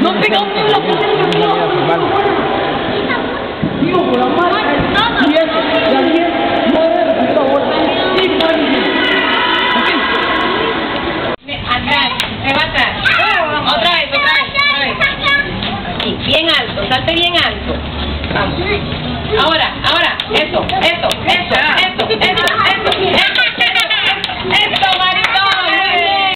No pegamos la puta, por la. salte bien alto. Vamos. Ahora, ahora, eso, eso.